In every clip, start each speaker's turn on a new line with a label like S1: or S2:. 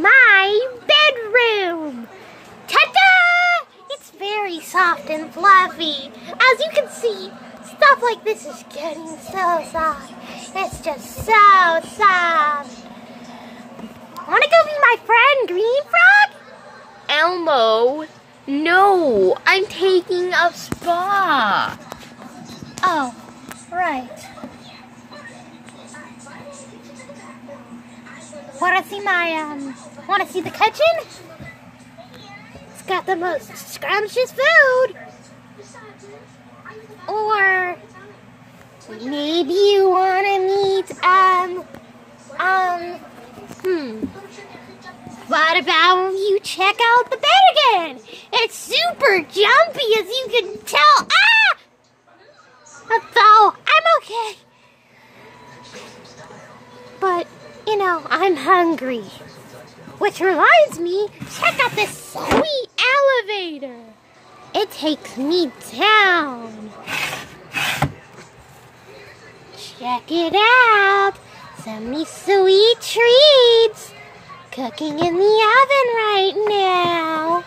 S1: my bedroom. Ta-da! It's very soft and fluffy. As you can see, stuff like this is getting so soft. It's just so soft. Wanna go be my friend, Green Frog?
S2: Elmo, no, I'm taking a spa.
S1: Wanna see my, um, wanna see the kitchen? It's got the most scrumptious food. Or maybe you wanna meet, um, um, hmm. What about you check out the bed again? It's super jumpy as you can tell. Ah! So, I'm okay. But, you know, I'm hungry. Which reminds me, check out this sweet elevator. It takes me down. Check it out. Some me sweet treats cooking in the oven right now.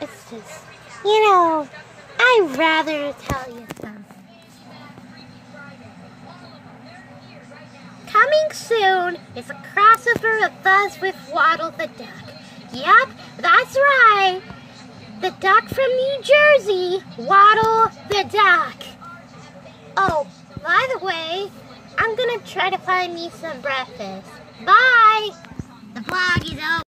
S1: It's just, you know, I'd rather tell you Soon is a crossover of Buzz with Waddle the Duck. Yep, that's right. The duck from New Jersey, Waddle the Duck. Oh, by the way, I'm gonna try to find me some breakfast. Bye! The vlog is over.